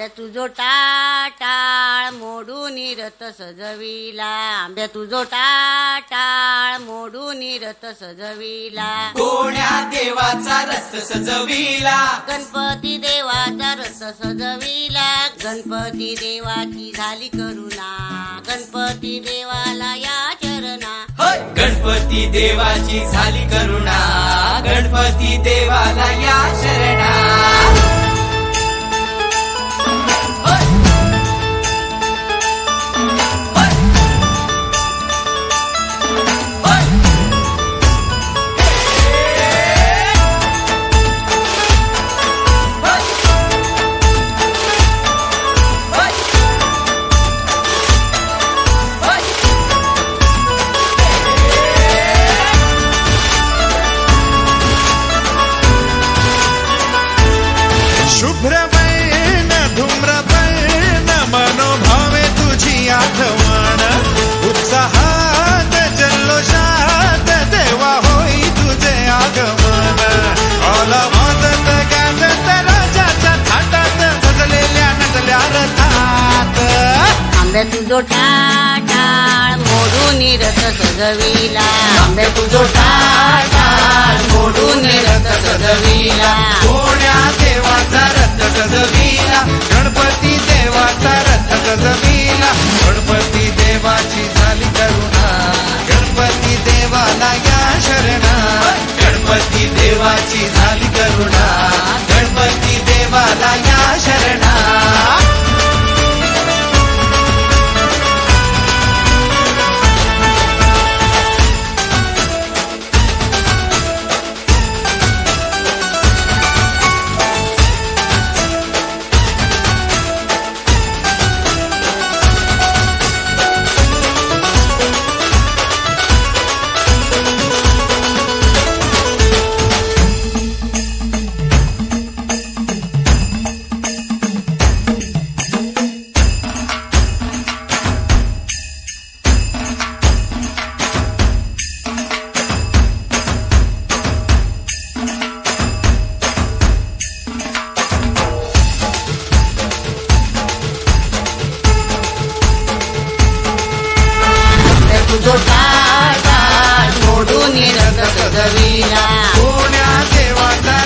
आंब्या तुझो टाटाळ मोडून रथ सजविला. आंब्या तुझो टाटाळ मोडून रथ सजविला. कोण्या देवाचा रथ सजविला? गणपती देवाचा रथ सजविला. गणपती देवाची झाली करुणा. गणपती देवाला या चरणा. गणपती देवाची झाली करुणा. गणपती देवाला या शरणा शुभ्रपैन धूम्रपैन मनोभावे तुझी आठवण. उत्साहात जल्लोषात देवा होई तुझे आगमन. वाजत गाजत राजाच्या थाटात सजलेल्या नटल्या रथात. आंब्या तुझो टाटाळ मोडून रथ सजविला. आंब्या तुझो टाटाळ मोडून तुझो टाटाळ मोडून रथ सजविला कोण्या देवाचा